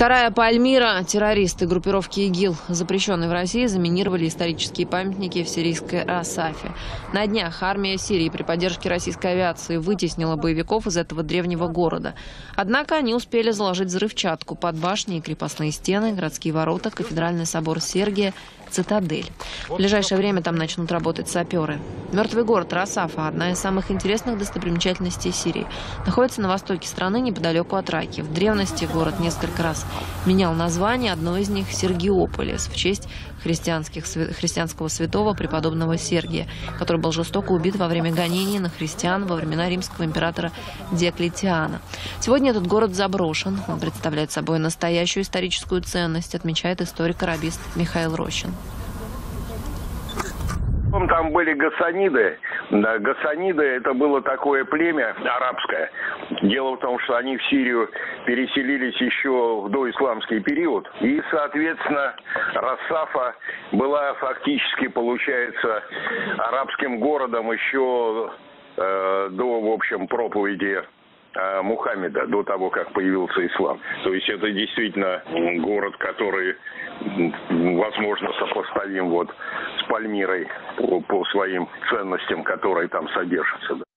Вторая Пальмира. Террористы группировки ИГИЛ, запрещенные в России, заминировали исторические памятники в сирийской Расафе. На днях армия Сирии при поддержке российской авиации вытеснила боевиков из этого древнего города. Однако они успели заложить взрывчатку под башни крепостные стены, городские ворота, кафедральный собор Сергия, цитадель. В ближайшее время там начнут работать саперы. Мертвый город Расафа – одна из самых интересных достопримечательностей Сирии. Находится на востоке страны, неподалеку от Раки. В древности город несколько раз менял название. Одно из них – Сергиополис, в честь христианских, христианского святого преподобного Сергия, который был жестоко убит во время гонений на христиан во времена римского императора Диоклетиана. Сегодня этот город заброшен. Он представляет собой настоящую историческую ценность, отмечает историк-арабист Михаил Рощин. Там были гасаниды. Гасаниды это было такое племя арабское. Дело в том, что они в Сирию переселились еще в доисламский период. И, соответственно, Рассафа была фактически, получается, арабским городом еще э, до, в общем, проповеди э, Мухаммеда, до того, как появился ислам. То есть это действительно город, который, возможно, сопоставим вот Пальмирой по, по своим ценностям, которые там содержатся.